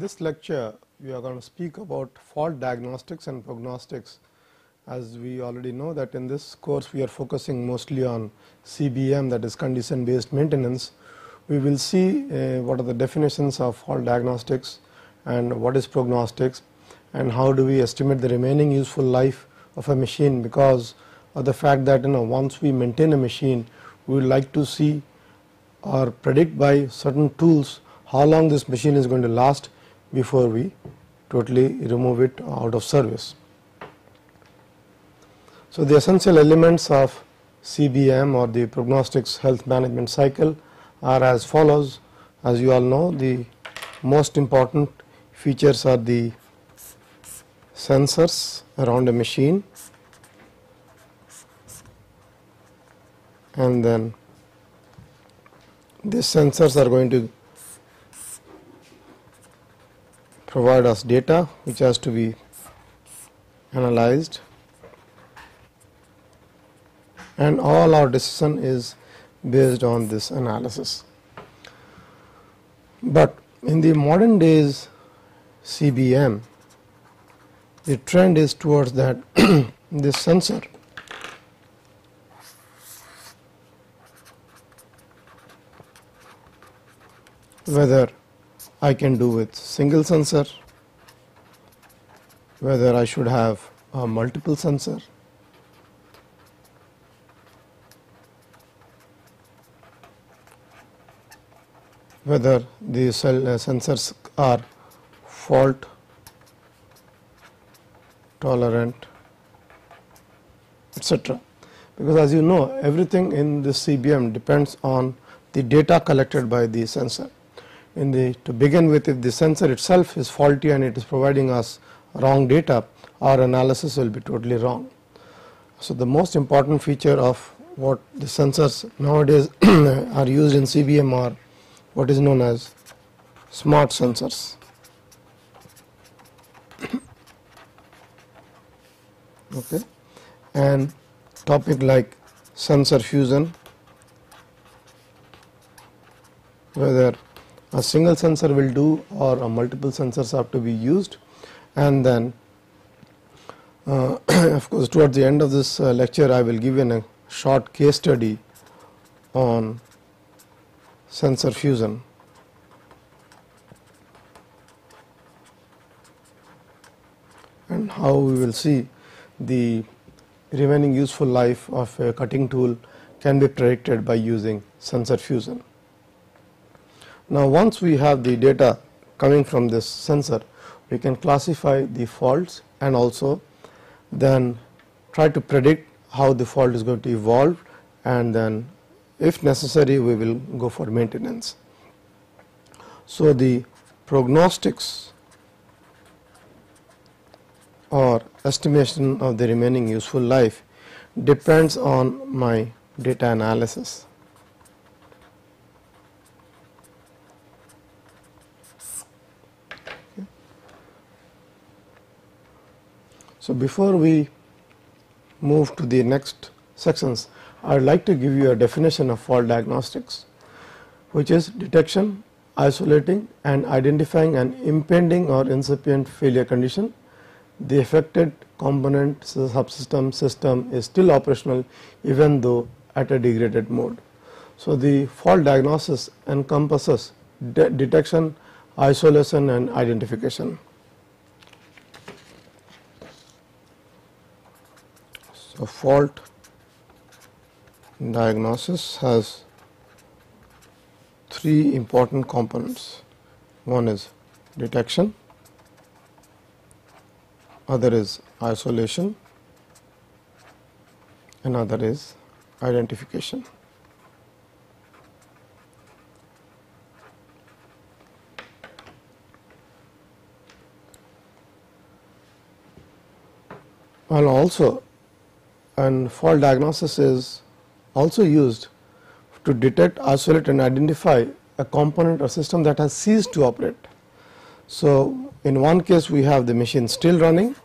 This lecture, we are going to speak about fault diagnostics and prognostics. As we already know that in this course, we are focusing mostly on CBM that is condition based maintenance. We will see uh, what are the definitions of fault diagnostics and what is prognostics and how do we estimate the remaining useful life of a machine because of the fact that you know once we maintain a machine, we would like to see or predict by certain tools how long this machine is going to last before we totally remove it out of service. So, the essential elements of CBM or the prognostics health management cycle are as follows. As you all know, the most important features are the sensors around a machine and then these sensors are going to provide us data which has to be analyzed and all our decision is based on this analysis. But in the modern days CBM, the trend is towards that this sensor whether I can do with single sensor, whether I should have a multiple sensor, whether the uh, sensors are fault tolerant etc. Because as you know everything in this CBM depends on the data collected by the sensor the to begin with if the sensor itself is faulty and it is providing us wrong data our analysis will be totally wrong. So, the most important feature of what the sensors nowadays are used in CBM are what is known as smart sensors. okay. And topic like sensor fusion, whether a single sensor will do or multiple sensors have to be used and then uh, of course towards the end of this uh, lecture I will give you a short case study on sensor fusion. and how we will see the remaining useful life of a cutting tool can be predicted by using sensor fusion. Now, once we have the data coming from this sensor, we can classify the faults and also then try to predict how the fault is going to evolve and then if necessary we will go for maintenance. So, the prognostics or estimation of the remaining useful life depends on my data analysis. So, before we move to the next sections, I would like to give you a definition of fault diagnostics, which is detection, isolating and identifying an impending or incipient failure condition. The affected component subsystem system is still operational even though at a degraded mode. So, the fault diagnosis encompasses de detection, isolation and identification. So, fault diagnosis has three important components. One is detection, other is isolation, another is identification. And also and fault diagnosis is also used to detect, isolate and identify a component or system that has ceased to operate. So, in one case we have the machine still running,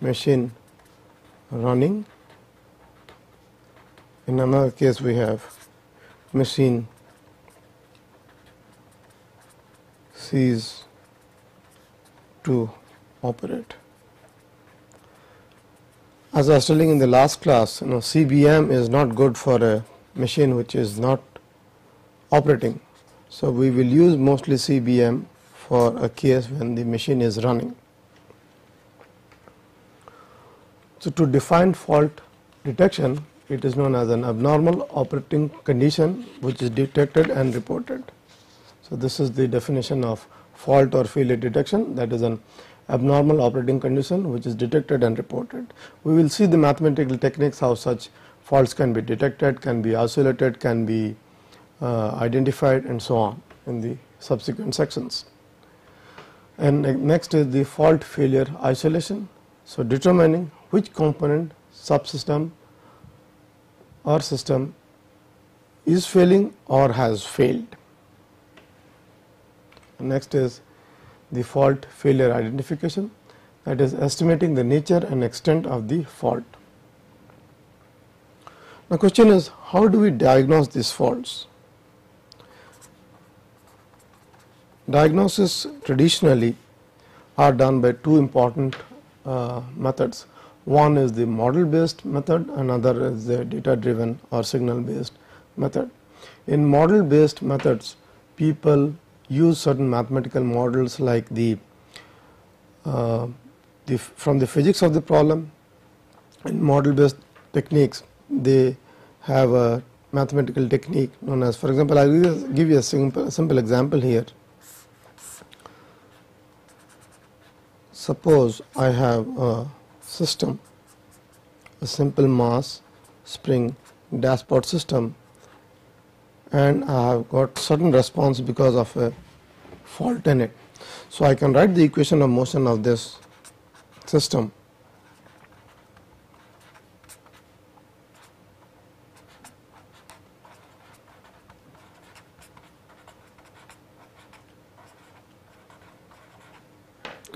machine running, in another case we have machine cease to operate. As I was telling in the last class, you know, CBM is not good for a machine which is not operating. So, we will use mostly CBM for a case when the machine is running. So, to define fault detection, it is known as an abnormal operating condition which is detected and reported. So, this is the definition of fault or failure detection that is an abnormal operating condition which is detected and reported. We will see the mathematical techniques how such faults can be detected, can be isolated, can be uh, identified and so on in the subsequent sections. And next is the fault failure isolation. So, determining which component subsystem or system is failing or has failed. Next is the fault failure identification that is estimating the nature and extent of the fault. The question is how do we diagnose these faults? Diagnosis traditionally are done by two important uh, methods. One is the model based method, another is the data driven or signal based method. In model based methods, people use certain mathematical models like the, uh, the from the physics of the problem. and model based techniques, they have a mathematical technique known as, for example, I will give you a simple, simple example here. Suppose I have a system, a simple mass spring dashpot system and I have got certain response because of a fault in it. So, I can write the equation of motion of this system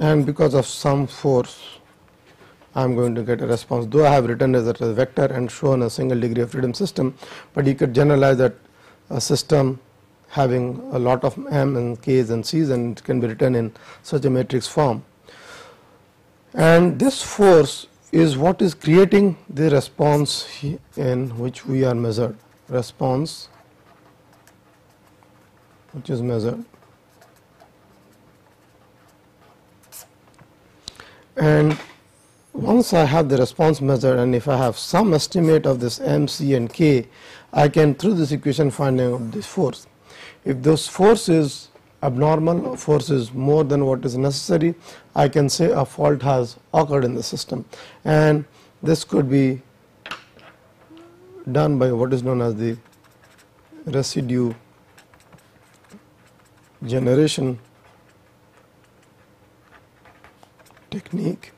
and because of some force I am going to get a response though I have written as a vector and shown a single degree of freedom system, but you could generalize that a system having a lot of m and k's and c's and it can be written in such a matrix form. And this force is what is creating the response in which we are measured response which is measured and once I have the response measured and if I have some estimate of this m, c and k, I can through this equation find out this force. If this force is abnormal, force is more than what is necessary, I can say a fault has occurred in the system and this could be done by what is known as the residue generation technique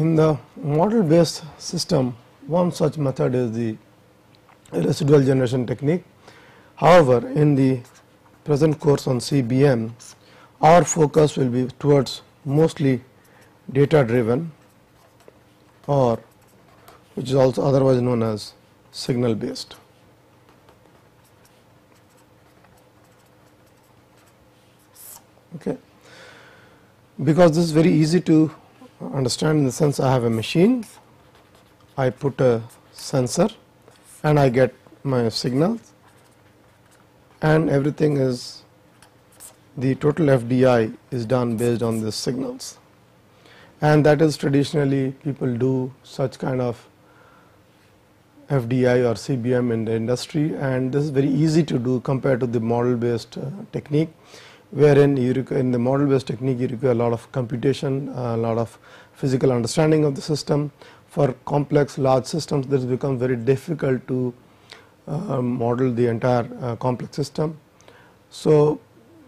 In the model based system, one such method is the residual generation technique. However, in the present course on CBM, our focus will be towards mostly data driven or which is also otherwise known as signal based. Okay. Because this is very easy to understand in the sense I have a machine, I put a sensor and I get my signals and everything is the total FDI is done based on these signals. And that is traditionally people do such kind of FDI or CBM in the industry and this is very easy to do compared to the model based uh, technique wherein you in the model based technique you require a lot of computation, a lot of physical understanding of the system. For complex large systems this becomes very difficult to uh, model the entire uh, complex system. So,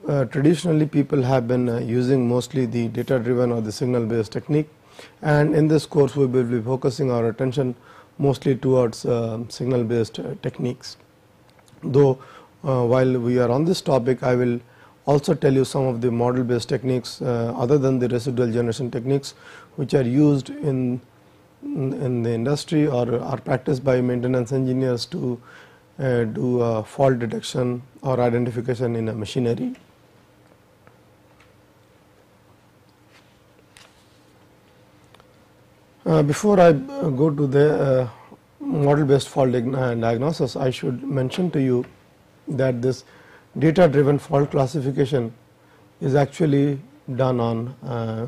uh, traditionally people have been uh, using mostly the data driven or the signal based technique and in this course we will be focusing our attention mostly towards uh, signal based uh, techniques. Though while we are on this topic I will also tell you some of the model based techniques uh, other than the residual generation techniques which are used in in the industry or are practiced by maintenance engineers to uh, do uh, fault detection or identification in a machinery. Uh, before I uh, go to the model based fault diagnosis, I should mention to you that this data driven fault classification is actually done on uh,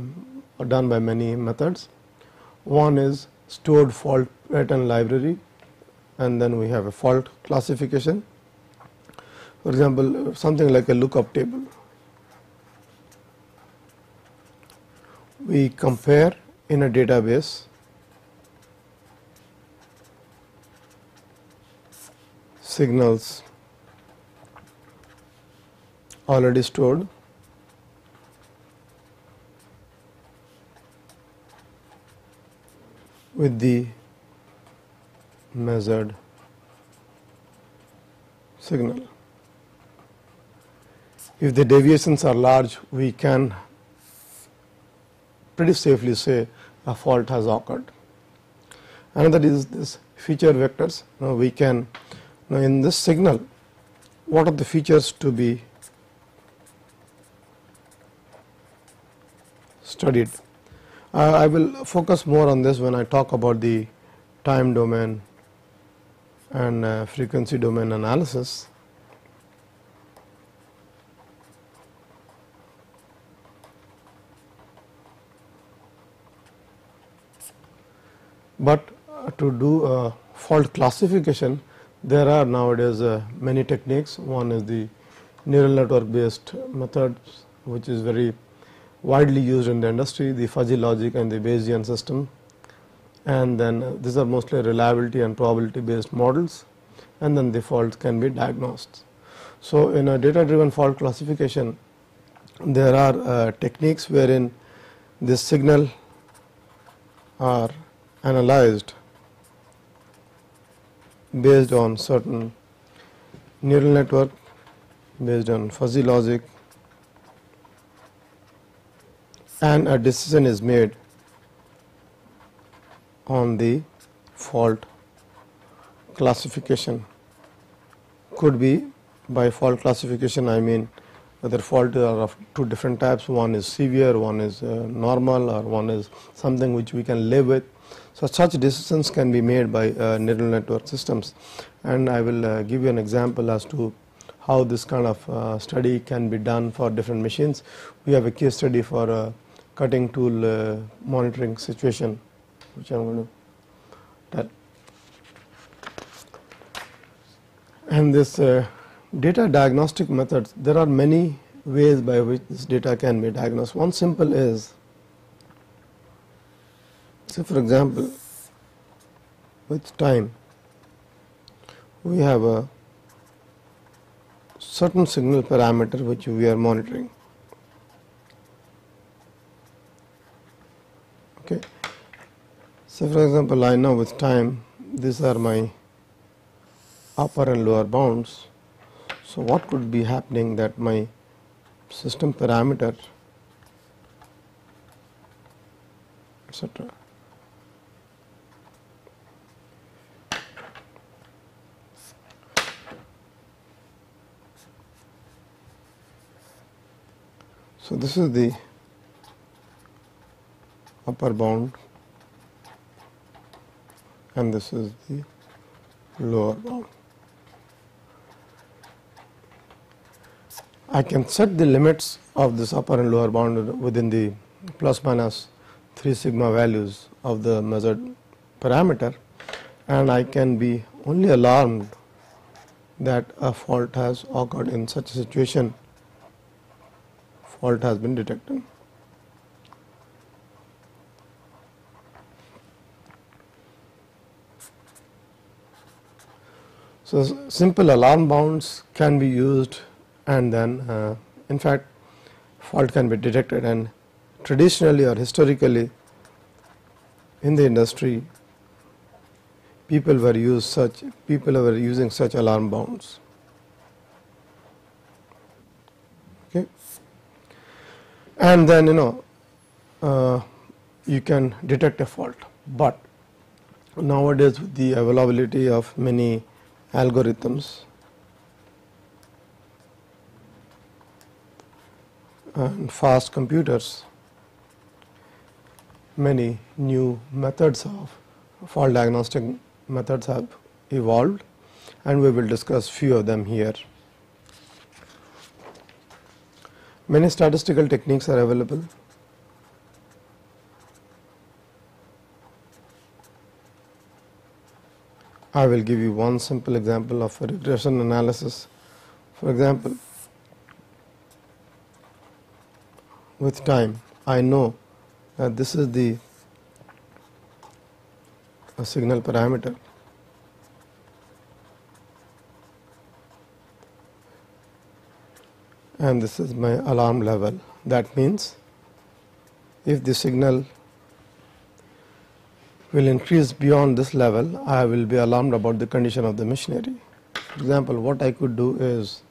done by many methods. One is stored fault pattern library and then we have a fault classification. For example, something like a lookup table. We compare in a database signals already stored with the measured signal. If the deviations are large, we can pretty safely say a fault has occurred. Another is this feature vectors. Now we can now in this signal, what are the features to be studied? Uh, I will focus more on this when I talk about the time domain and uh, frequency domain analysis. But uh, to do fault classification, there are nowadays uh, many techniques. One is the neural network based methods, which is very widely used in the industry, the fuzzy logic and the Bayesian system. And then uh, these are mostly reliability and probability based models and then the faults can be diagnosed. So, in a data driven fault classification, there are uh, techniques wherein this signal are analyzed based on certain neural network, based on fuzzy logic and a decision is made on the fault. Classification could be by fault classification I mean whether fault are of two different types. One is severe one is uh, normal or one is something which we can live with. So such decisions can be made by uh, neural network systems. And I will uh, give you an example as to how this kind of uh, study can be done for different machines. We have a case study for a cutting tool uh, monitoring situation which I am going to tell. And this uh, data diagnostic methods, there are many ways by which this data can be diagnosed. One simple is, say for example, with time, we have a certain signal parameter which we are monitoring. Okay. So, for example, I know with time these are my upper and lower bounds. So, what could be happening that my system parameter etc. So, this is the upper bound and this is the lower bound. I can set the limits of this upper and lower bound within the plus minus 3 sigma values of the measured parameter and I can be only alarmed that a fault has occurred in such a situation fault has been detected. So, simple alarm bounds can be used and then uh, in fact fault can be detected. And traditionally or historically in the industry people were used such people were using such alarm bounds. Okay? And then you know uh, you can detect a fault. But nowadays with the availability of many algorithms and fast computers, many new methods of fault diagnostic methods have evolved and we will discuss few of them here. Many statistical techniques are available. I will give you one simple example of a regression analysis. For example, with time I know that this is the signal parameter and this is my alarm level. That means if the signal will increase beyond this level, I will be alarmed about the condition of the machinery. For example, what I could do is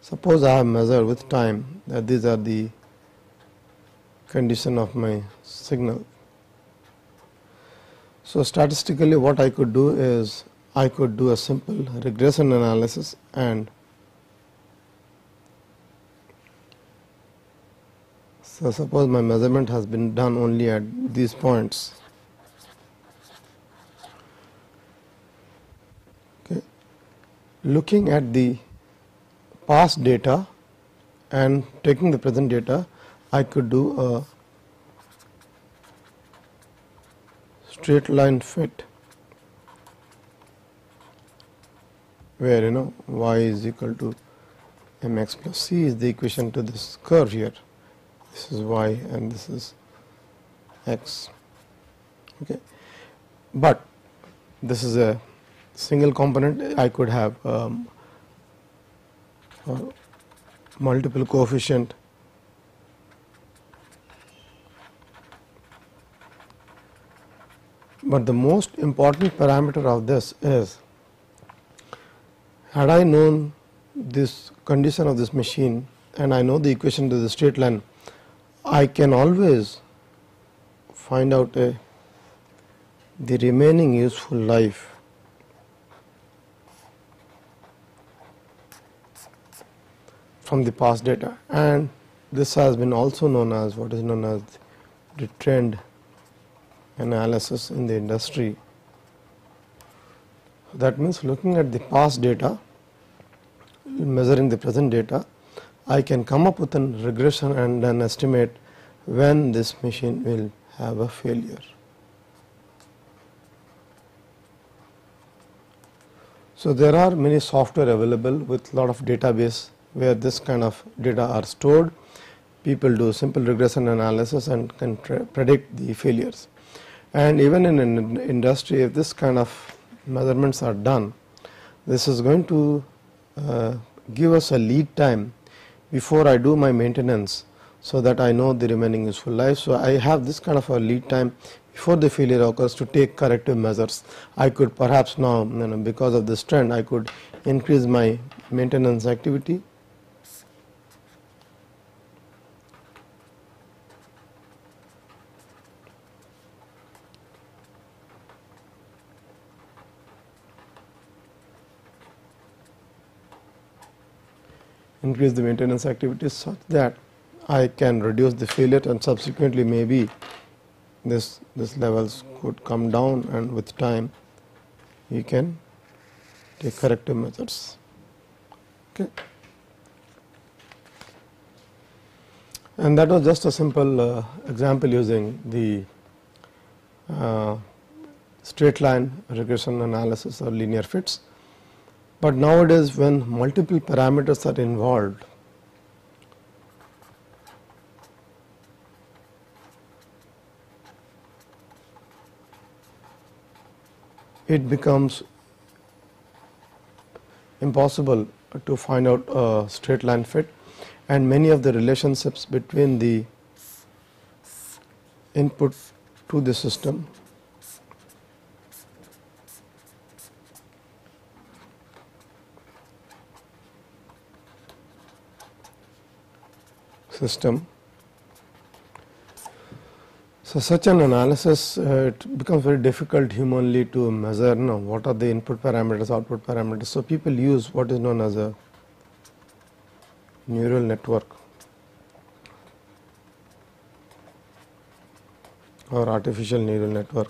suppose I have measured with time that these are the condition of my signal. So, statistically what I could do is I could do a simple regression analysis and So, suppose my measurement has been done only at these points. Looking at the past data and taking the present data, I could do a straight line fit where you know y is equal to mx plus c is the equation to this curve here. This is y and this is x. Okay? But this is a single component I could have um, multiple coefficient. But the most important parameter of this is had I known this condition of this machine and I know the equation to the straight line I can always find out a, the remaining useful life from the past data and this has been also known as what is known as the trend analysis in the industry. That means looking at the past data, measuring the present data I can come up with a regression and an estimate when this machine will have a failure. So, there are many software available with lot of database where this kind of data are stored. People do simple regression analysis and can predict the failures. And even in an industry, if this kind of measurements are done, this is going to uh, give us a lead time before I do my maintenance so that I know the remaining useful life. So, I have this kind of a lead time before the failure occurs to take corrective measures. I could perhaps now you know, because of this trend I could increase my maintenance activity increase the maintenance activities such that I can reduce the failure and subsequently maybe this this levels could come down and with time you can take corrective measures. Okay. And that was just a simple uh, example using the uh, straight line regression analysis or linear fits. But nowadays when multiple parameters are involved, it becomes impossible to find out a straight line fit. And many of the relationships between the input to the system system So, such an analysis uh, it becomes very difficult humanly to measure now what are the input parameters, output parameters. So, people use what is known as a neural network or artificial neural network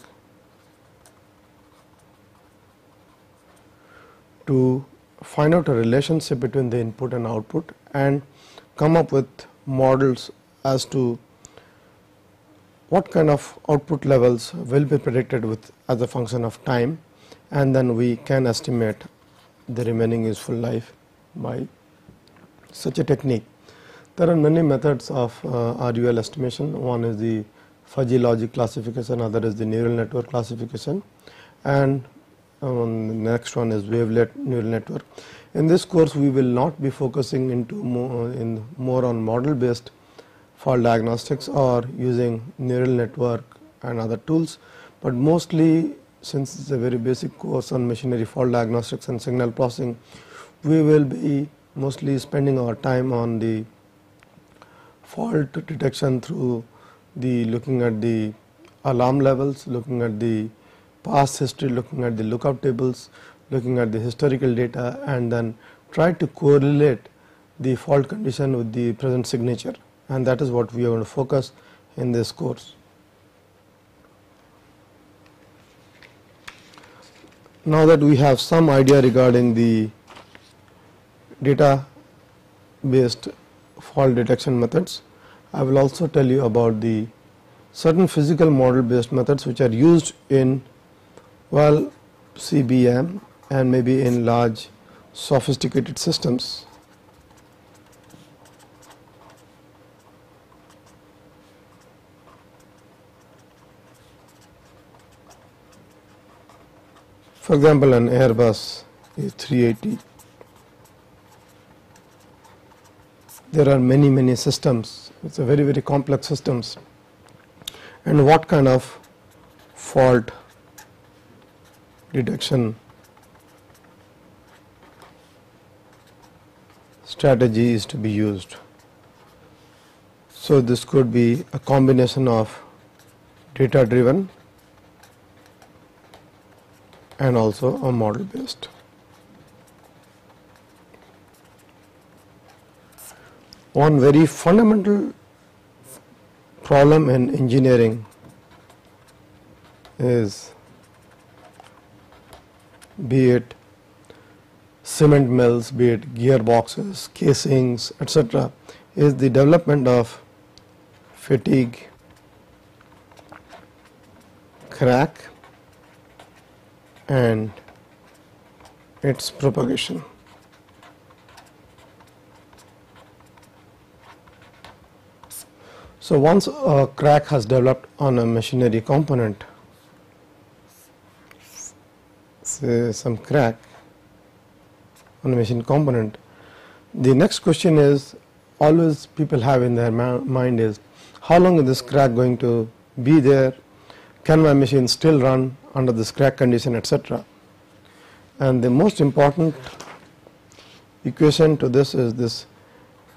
to find out a relationship between the input and output and come up with models as to what kind of output levels will be predicted with as a function of time and then we can estimate the remaining useful life by such a technique. There are many methods of uh, RUL estimation. One is the fuzzy logic classification, other is the neural network classification and um, the next one is wavelet neural network. In this course we will not be focusing into more, in more on model based fault diagnostics or using neural network and other tools, but mostly since it is a very basic course on machinery fault diagnostics and signal processing, we will be mostly spending our time on the fault detection through the looking at the alarm levels, looking at the past history, looking at the lookup tables, looking at the historical data and then try to correlate the fault condition with the present signature and that is what we are going to focus in this course. Now that we have some idea regarding the data based fault detection methods, I will also tell you about the certain physical model based methods which are used in well CBM and maybe in large sophisticated systems. For example, an Airbus A380 there are many many systems. It is a very very complex systems. And what kind of fault detection strategy is to be used. So, this could be a combination of data driven and also a model based. One very fundamental problem in engineering is be it cement mills, be it gearboxes, casings, etc., is the development of fatigue, crack and its propagation. So, once a crack has developed on a machinery component, say some crack on a machine component, the next question is always people have in their mind is how long is this crack going to be there, can my machine still run under this crack condition etc. And the most important equation to this is this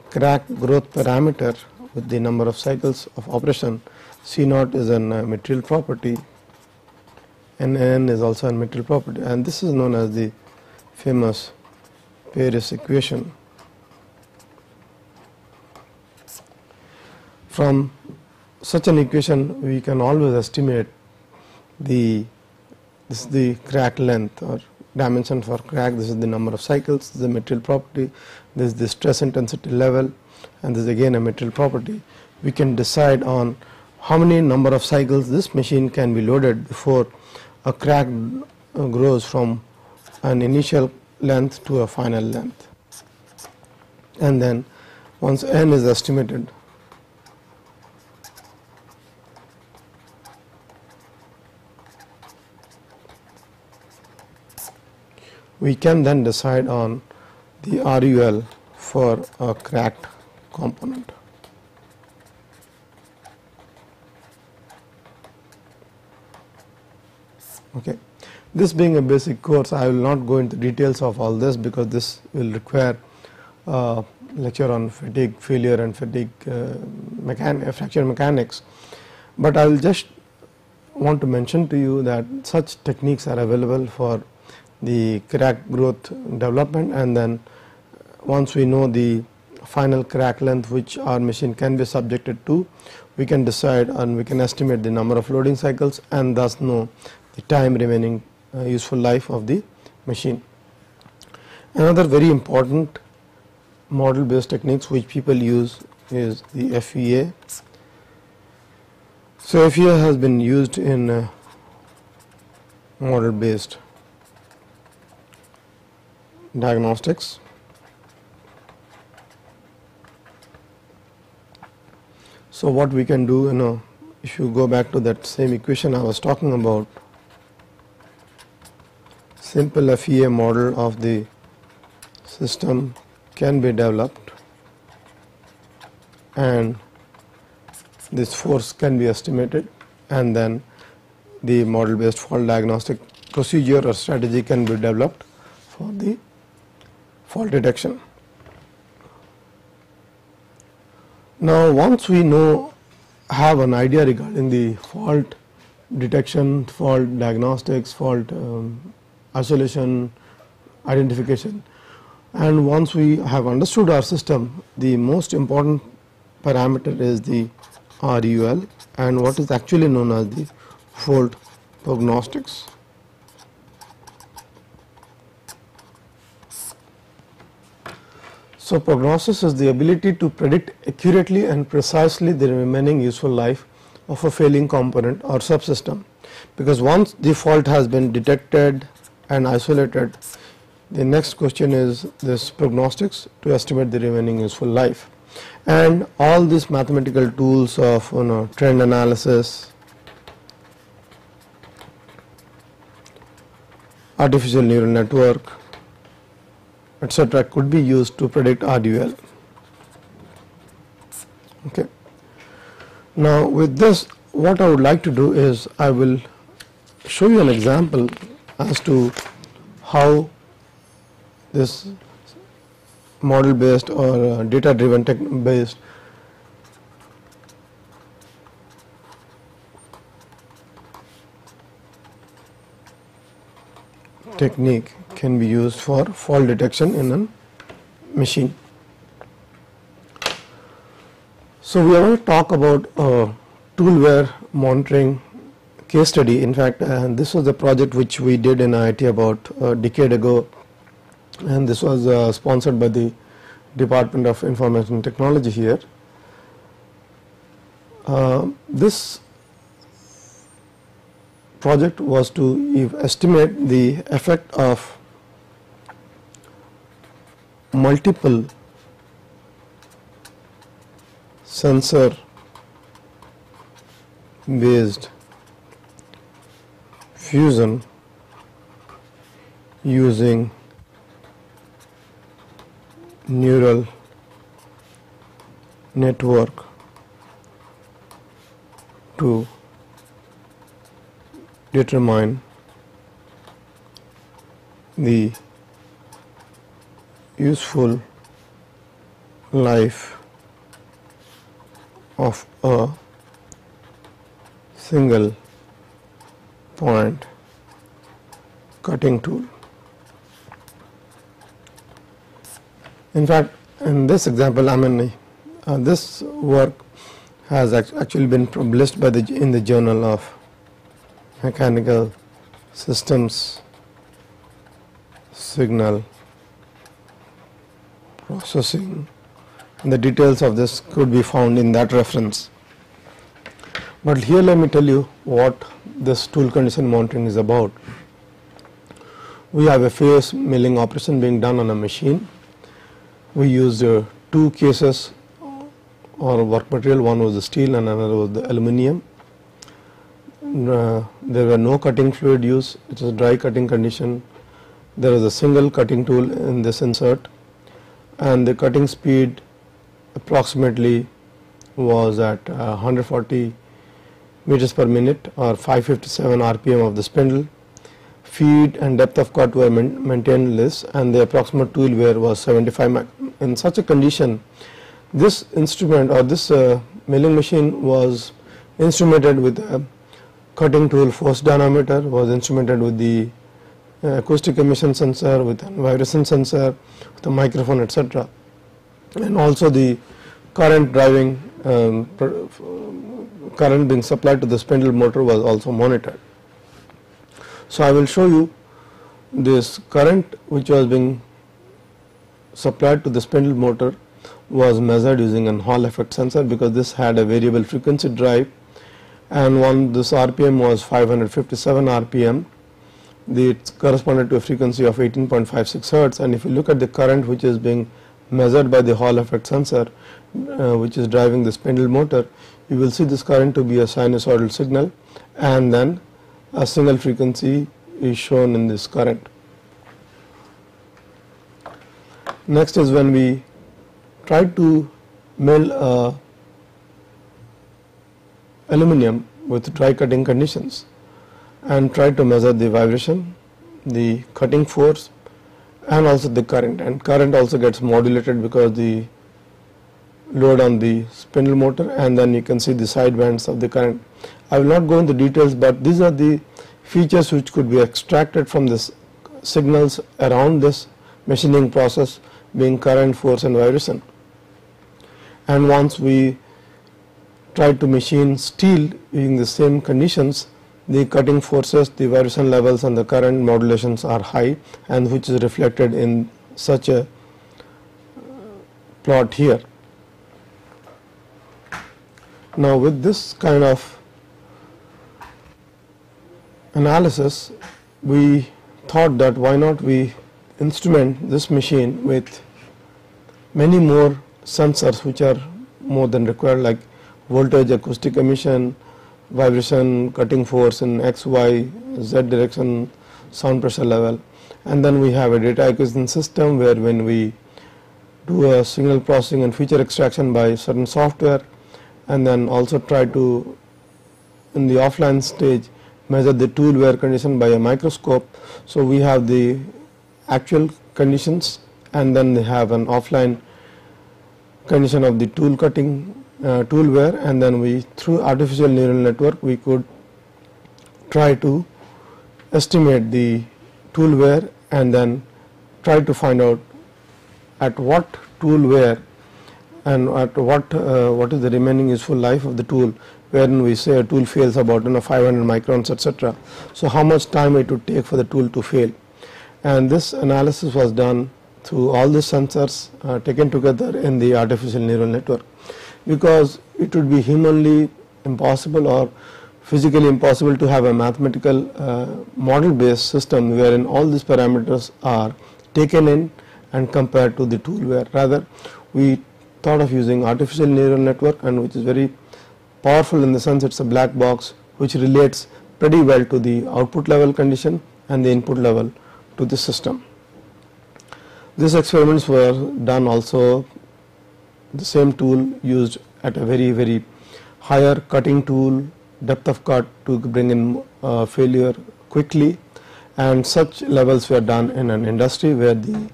crack growth parameter with the number of cycles of operation. C naught is a uh, material property and N is also a material property. And this is known as the famous Paris equation. From such an equation we can always estimate the this is the crack length or dimension for crack. This is the number of cycles. This is the material property. This is the stress intensity level. And this is again a material property. We can decide on how many number of cycles this machine can be loaded before a crack grows from an initial length to a final length and then once n is estimated we can then decide on the RUL for a cracked component. Okay. This being a basic course, I will not go into details of all this because this will require uh, lecture on fatigue failure and fatigue uh, mechan fracture mechanics. But I will just want to mention to you that such techniques are available for the crack growth development and then once we know the final crack length which our machine can be subjected to we can decide and we can estimate the number of loading cycles and thus know the time remaining useful life of the machine. Another very important model based techniques which people use is the FEA. So, FEA has been used in uh, model based diagnostics. So, what we can do you know if you go back to that same equation I was talking about simple FEA model of the system can be developed and this force can be estimated and then the model based fault diagnostic procedure or strategy can be developed for the fault detection. Now, once we know have an idea regarding the fault detection, fault diagnostics, fault um, isolation, identification and once we have understood our system the most important parameter is the RUL and what is actually known as the fault prognostics. So, prognosis is the ability to predict accurately and precisely the remaining useful life of a failing component or subsystem, because once the fault has been detected and isolated, the next question is this prognostics to estimate the remaining useful life and all these mathematical tools of you know trend analysis, artificial neural network etc. could be used to predict RUL. Okay. Now, with this what I would like to do is I will show you an example as to how this model based or uh, data driven tech based technique can be used for fault detection in a machine. So, we are going to talk about uh, tool wear monitoring case study. In fact, uh, this was the project which we did in IIT about a decade ago and this was uh, sponsored by the Department of Information Technology here. Uh, this project was to estimate the effect of multiple sensor based fusion using neural network to determine the useful life of a single point cutting tool. In fact, in this example, I mean, uh, this work has actually been published by the in the Journal of Mechanical Systems Signal Processing. And the details of this could be found in that reference. But here let me tell you what this tool condition monitoring is about. We have a face milling operation being done on a machine we used uh, two cases or work material, one was the steel and another was the aluminum. Uh, there were no cutting fluid used, it was a dry cutting condition. There was a single cutting tool in this insert and the cutting speed approximately was at uh, 140 meters per minute or 557 rpm of the spindle feed and depth of cut were maintained less and the approximate tool wear was 75 in such a condition this instrument or this uh, milling machine was instrumented with a cutting tool force dynamometer, was instrumented with the uh, acoustic emission sensor, with a vibration sensor, with a microphone, etc. And also the current driving um, current being supplied to the spindle motor was also monitored. So, I will show you this current which was being supplied to the spindle motor was measured using an Hall effect sensor because this had a variable frequency drive and one this RPM was 557 RPM the, it corresponded to a frequency of 18.56 hertz and if you look at the current which is being measured by the Hall effect sensor uh, which is driving the spindle motor you will see this current to be a sinusoidal signal and then a single frequency is shown in this current. Next is when we try to mill uh, aluminum with dry cutting conditions and try to measure the vibration, the cutting force and also the current and current also gets modulated because the load on the spindle motor and then you can see the side bands of the current. I will not go into details but these are the features which could be extracted from this signals around this machining process being current, force and vibration. And once we try to machine steel in the same conditions, the cutting forces, the vibration levels and the current modulations are high and which is reflected in such a plot here. Now with this kind of analysis, we thought that why not we instrument this machine with many more sensors which are more than required like voltage, acoustic emission, vibration, cutting force in x, y, z direction, sound pressure level. And then we have a data acquisition system where when we do a signal processing and feature extraction by certain software and then also try to in the offline stage measure the tool wear condition by a microscope. So, we have the actual conditions and then they have an offline condition of the tool cutting uh, tool wear and then we through artificial neural network we could try to estimate the tool wear and then try to find out at what tool wear and at what uh, what is the remaining useful life of the tool wherein we say a tool fails about you know 500 microns etc. So, how much time it would take for the tool to fail? And this analysis was done through all the sensors uh, taken together in the artificial neural network. Because it would be humanly impossible or physically impossible to have a mathematical uh, model based system wherein all these parameters are taken in and compared to the tool wear rather we thought of using artificial neural network and which is very powerful in the sense it is a black box which relates pretty well to the output level condition and the input level to the system. These experiments were done also the same tool used at a very very higher cutting tool depth of cut to bring in uh, failure quickly and such levels were done in an industry where the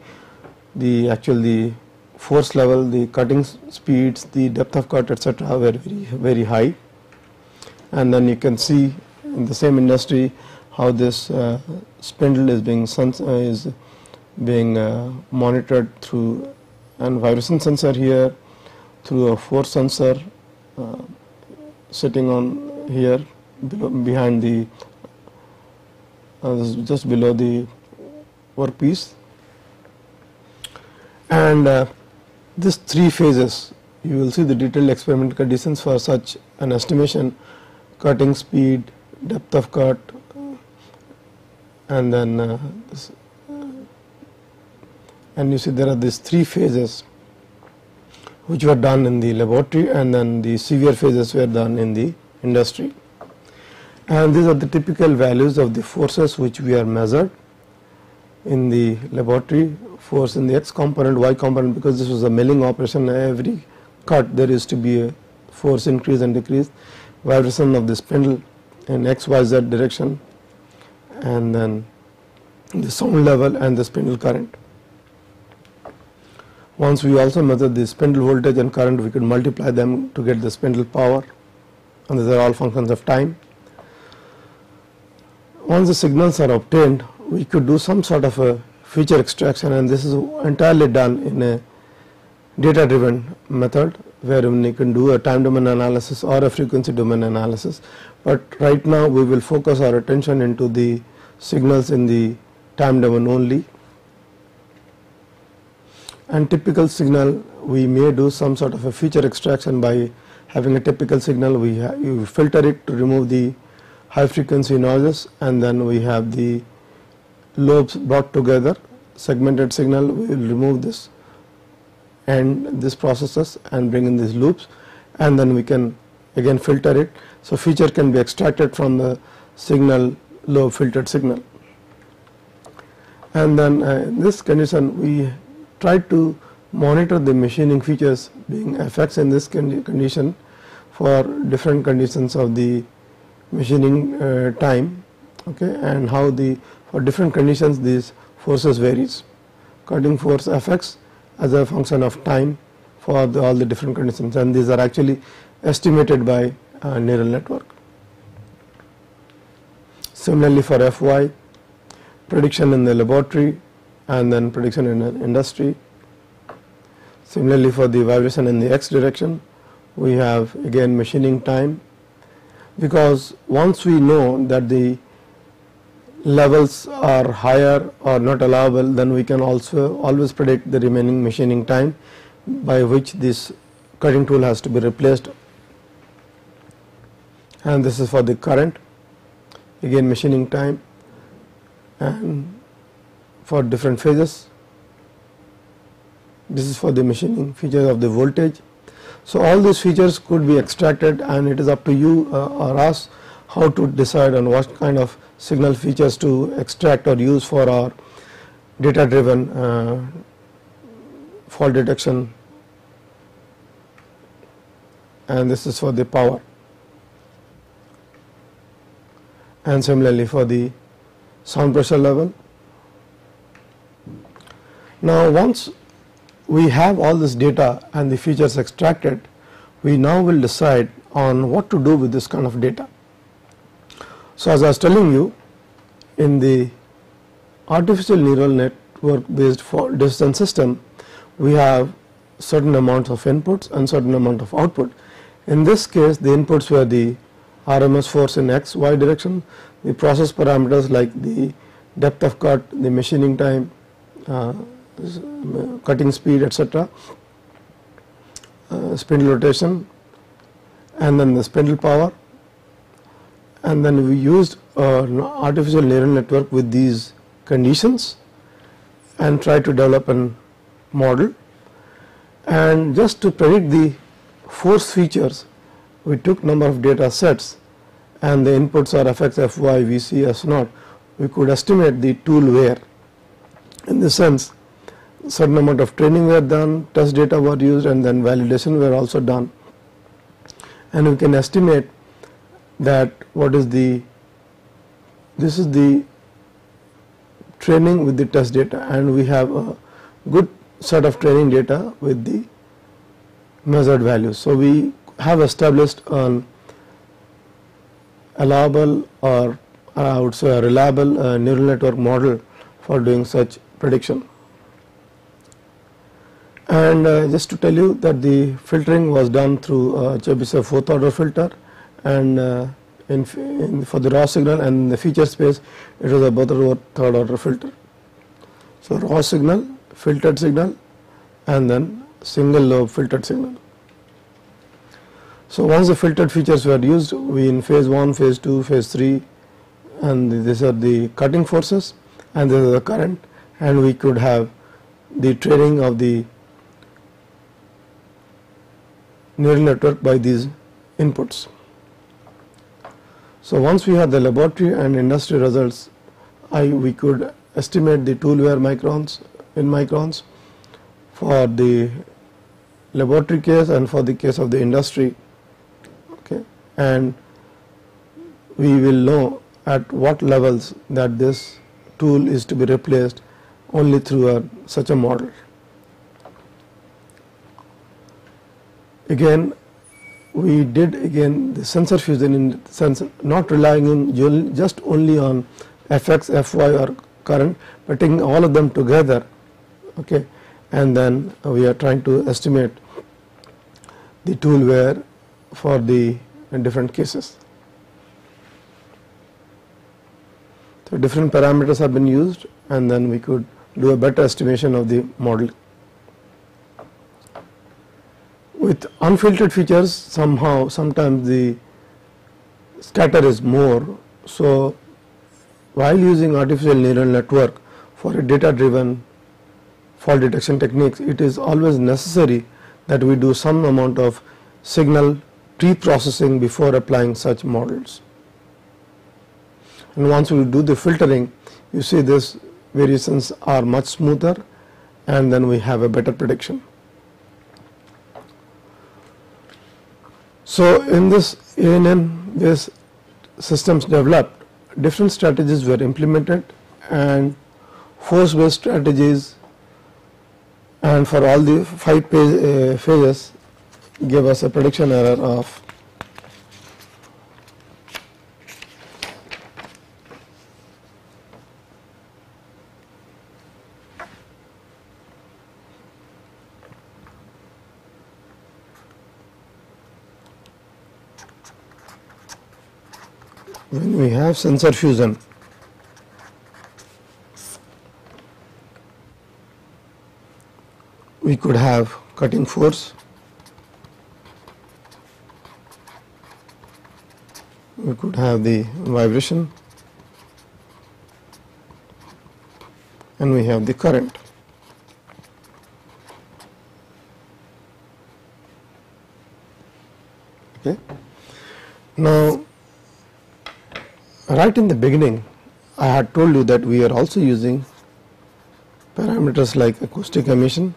the actual the force level the cutting speeds the depth of cut etc were very very high. And then you can see in the same industry how this uh, spindle is being uh, is being uh, monitored through an vibration sensor here through a force sensor uh, sitting on here below, behind the uh, just below the workpiece. And uh, this three phases. You will see the detailed experiment conditions for such an estimation. Cutting speed depth of cut and then uh, and you see there are these three phases which were done in the laboratory and then the severe phases were done in the industry. And these are the typical values of the forces which we are measured in the laboratory force in the x component, y component because this was a milling operation every cut there is to be a force increase and decrease vibration of the spindle in x y z direction and then the sound level and the spindle current. Once we also measure the spindle voltage and current we could multiply them to get the spindle power and these are all functions of time. Once the signals are obtained, we could do some sort of a feature extraction and this is entirely done in a data driven method where we can do a time domain analysis or a frequency domain analysis. But right now we will focus our attention into the signals in the time domain only and typical signal we may do some sort of a feature extraction by having a typical signal we you filter it to remove the high frequency noises and then we have the lobes brought together segmented signal we will remove this and this processes and bring in these loops and then we can again filter it. So, feature can be extracted from the signal lobe filtered signal and then uh, in this condition we try to monitor the machining features being fx in this condition for different conditions of the machining uh, time okay and how the for different conditions these forces varies cutting force fx as a function of time for the, all the different conditions and these are actually estimated by neural network. Similarly for Fy prediction in the laboratory and then prediction in an industry. Similarly for the vibration in the x direction we have again machining time because once we know that the levels are higher or not allowable then we can also always predict the remaining machining time by which this cutting tool has to be replaced and this is for the current again machining time and for different phases. This is for the machining features of the voltage. So, all these features could be extracted and it is up to you uh, or us how to decide on what kind of signal features to extract or use for our data driven uh, fault detection. And this is for the power. And similarly for the sound pressure level. Now, once we have all this data and the features extracted, we now will decide on what to do with this kind of data. So, as I was telling you in the artificial neural network based fault decision system, we have certain amounts of inputs and certain amount of output. In this case, the inputs were the RMS force in x, y direction, the process parameters like the depth of cut, the machining time, uh, cutting speed etc. Uh, spindle rotation and then the spindle power and then we used uh, artificial neural network with these conditions and try to develop a model. And just to predict the force features we took number of data sets and the inputs are fx, fy, vc, s naught we could estimate the tool wear. In the sense certain amount of training were done, test data were used and then validation were also done. And we can estimate that what is the, this is the training with the test data and we have a good set of training data with the measured values. So, we have established an allowable or I would say a reliable uh, neural network model for doing such prediction. And uh, just to tell you that the filtering was done through uh, Chebyshev fourth order filter and uh, in, in, for the raw signal and the feature space it was a Butterworth third order filter. So, raw signal, filtered signal and then single lobe filtered signal. So, once the filtered features were used we in phase 1, phase 2, phase 3 and these are the cutting forces and this is the current and we could have the training of the neural network by these inputs. So, once we have the laboratory and industry results, I we could estimate the tool wear microns in microns for the laboratory case and for the case of the industry okay and we will know at what levels that this tool is to be replaced only through a, such a model. Again we did again the sensor fusion in sense not relying in just only on fx, fy or current, but taking all of them together okay, and then we are trying to estimate the tool wear for the different cases. So, different parameters have been used and then we could do a better estimation of the model. With unfiltered features somehow sometimes the scatter is more. So, while using artificial neural network for a data driven fault detection techniques, it is always necessary that we do some amount of signal pre-processing before applying such models. And once we do the filtering, you see these variations are much smoother and then we have a better prediction. So, in this ANN based systems developed, different strategies were implemented and force based strategies and for all the five uh, phases give us a prediction error of when we have sensor fusion we could have cutting force we could have the vibration and we have the current. Okay. Now, right in the beginning I had told you that we are also using parameters like acoustic emission.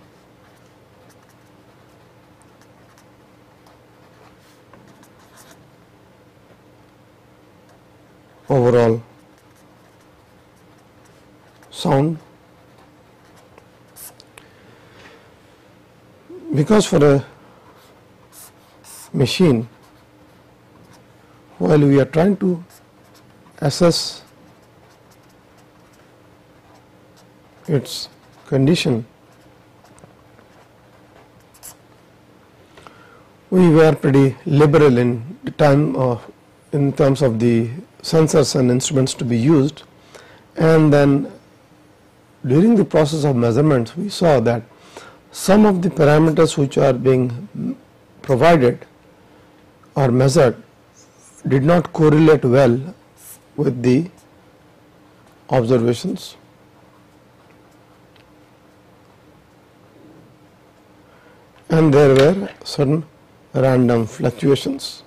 Overall sound. Because for a machine while we are trying to assess its condition. We were pretty liberal in the time of in terms of the sensors and instruments to be used. And then during the process of measurements we saw that some of the parameters which are being provided or measured did not correlate well with the observations. And there were certain random fluctuations.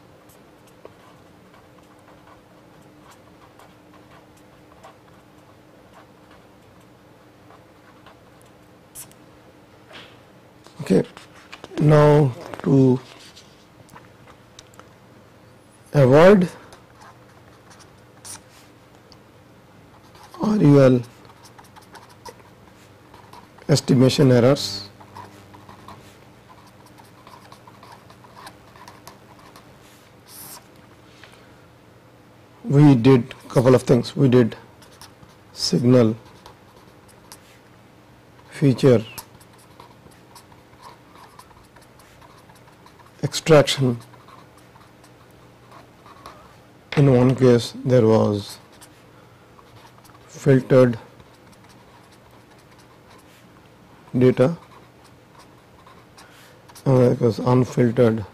Okay. Now, to avoid RUL estimation errors, we did couple of things. We did signal feature extraction. In one case there was filtered data uh, it was unfiltered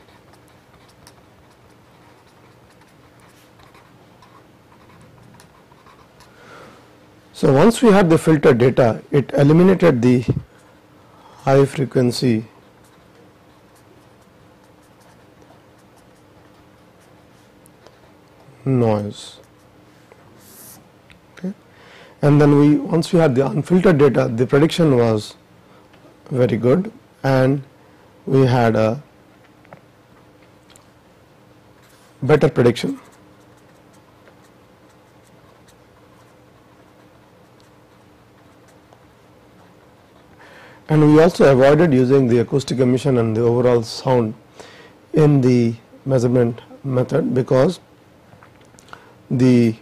So once we had the filtered data, it eliminated the high frequency noise. And then we once we had the unfiltered data, the prediction was very good and we had a better prediction. And we also avoided using the acoustic emission and the overall sound in the measurement method because the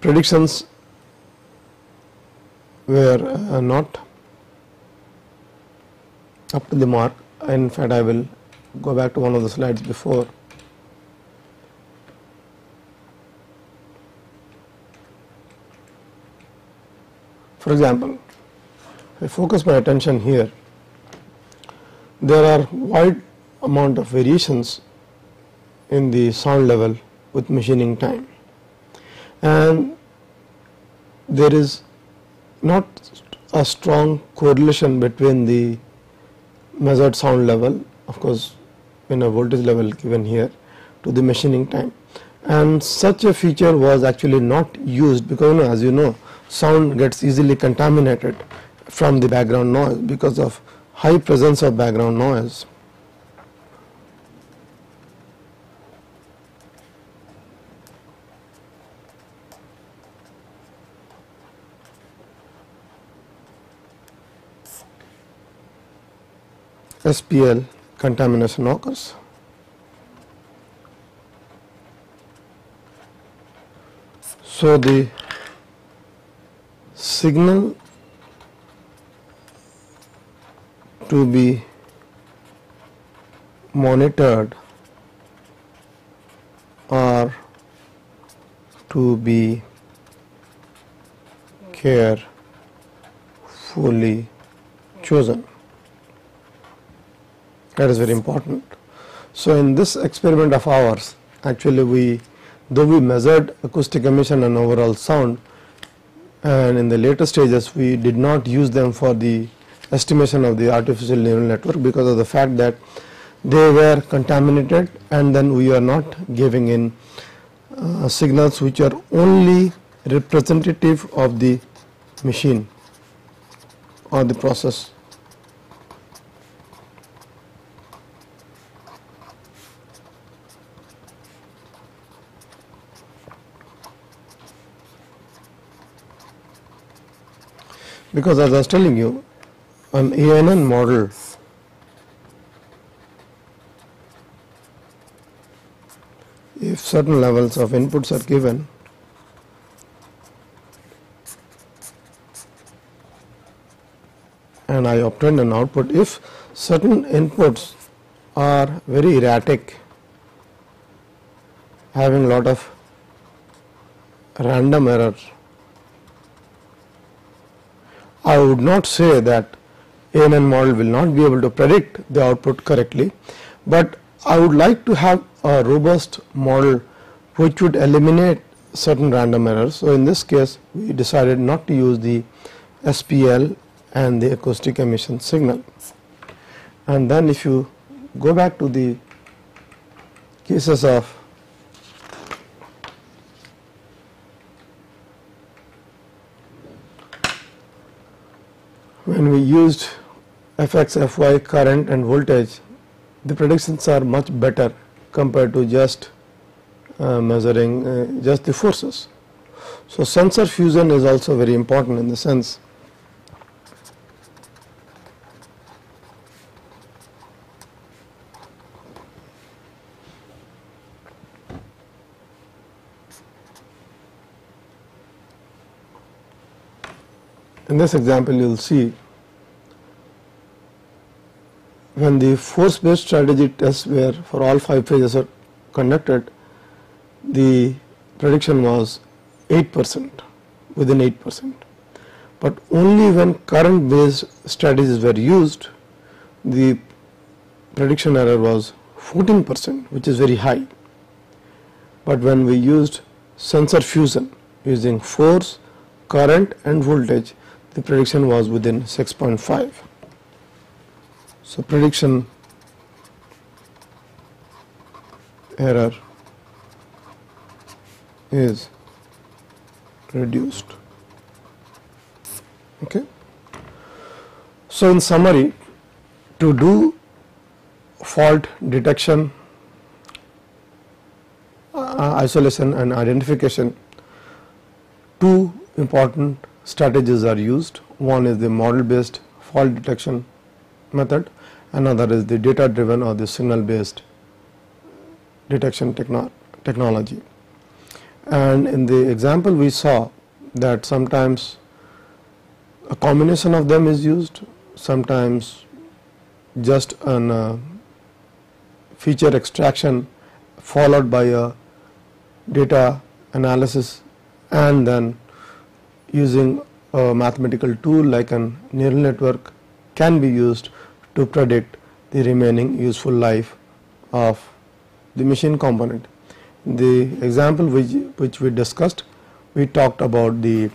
predictions were uh, not up to the mark. In fact, I will go back to one of the slides before. For example, I focus my attention here, there are wide amount of variations in the sound level with machining time and there is not a strong correlation between the measured sound level of course in a voltage level given here to the machining time and such a feature was actually not used because you know, as you know sound gets easily contaminated from the background noise because of high presence of background noise. SPL contamination occurs. So, the signal to be monitored or to be carefully chosen. That is very important. So, in this experiment of ours actually we though we measured acoustic emission and overall sound and in the later stages we did not use them for the estimation of the artificial neural network because of the fact that they were contaminated and then we are not giving in uh, signals which are only representative of the machine or the process because as I was telling you an ANN model if certain levels of inputs are given and I obtain an output if certain inputs are very erratic having lot of random errors I would not say that ANN model will not be able to predict the output correctly, but I would like to have a robust model which would eliminate certain random errors. So, in this case we decided not to use the SPL and the acoustic emission signal. And then if you go back to the cases of when we used fx, fy current and voltage the predictions are much better compared to just uh, measuring uh, just the forces. So, sensor fusion is also very important in the sense In this example, you will see when the force based strategy tests were for all 5 phases are conducted, the prediction was 8 percent within 8 percent. But only when current based strategies were used, the prediction error was 14 percent which is very high. But when we used sensor fusion using force, current and voltage, the prediction was within 6.5. So, prediction error is reduced. Okay. So, in summary to do fault detection, uh, isolation and identification, two important strategies are used. One is the model based fault detection method, another is the data driven or the signal based detection techno technology. And in the example we saw that sometimes a combination of them is used, sometimes just an uh, feature extraction followed by a data analysis and then using a mathematical tool like a neural network can be used to predict the remaining useful life of the machine component. The example which, which we discussed, we talked about the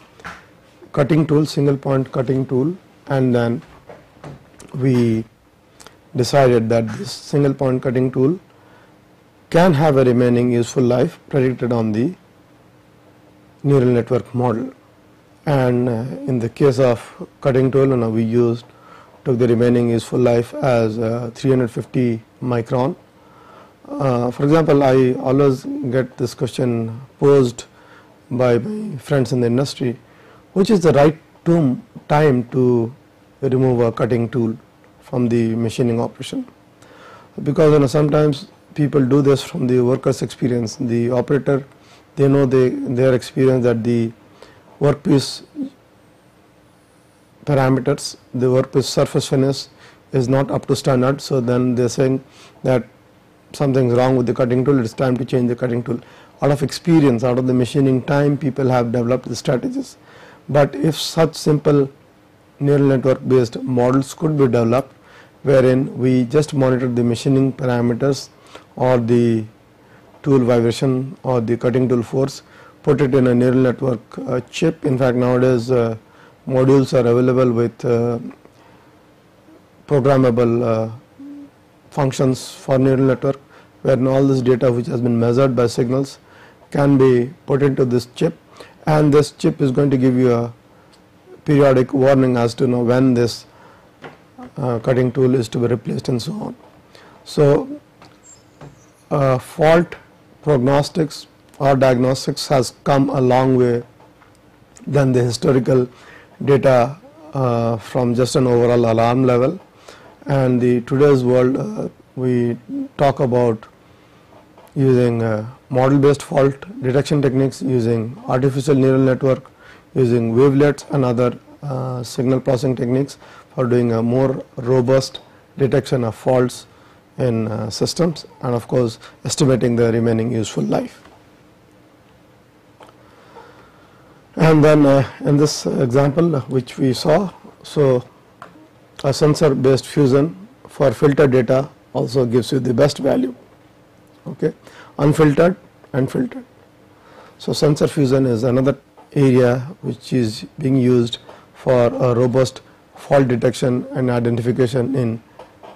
cutting tool, single point cutting tool and then we decided that this single point cutting tool can have a remaining useful life predicted on the neural network model. And uh, in the case of cutting tool, know, we used took the remaining useful life as uh, 350 micron. Uh, for example, I always get this question posed by my friends in the industry, which is the right time to remove a cutting tool from the machining operation. Because you know sometimes people do this from the worker's experience. The operator, they know they, their experience that the workpiece parameters, the workpiece surface finish is not up to standard. So then they are saying that something is wrong with the cutting tool, it is time to change the cutting tool. Out of experience, out of the machining time, people have developed the strategies. But if such simple neural network based models could be developed, wherein we just monitor the machining parameters or the tool vibration or the cutting tool force, put it in a neural network uh, chip. In fact, nowadays uh, modules are available with uh, programmable uh, functions for neural network, where all this data which has been measured by signals can be put into this chip and this chip is going to give you a periodic warning as to know when this uh, cutting tool is to be replaced and so on. So, uh, fault prognostics or diagnostics has come a long way than the historical data uh, from just an overall alarm level and the today's world uh, we talk about using uh, model based fault detection techniques using artificial neural network using wavelets and other uh, signal processing techniques for doing a more robust detection of faults in uh, systems and of course estimating the remaining useful life. And then uh, in this example uh, which we saw, so a sensor based fusion for filtered data also gives you the best value, okay, unfiltered and filtered. So sensor fusion is another area which is being used for a robust fault detection and identification in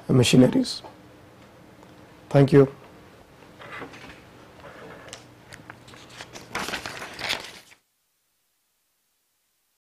machineries. Thank you.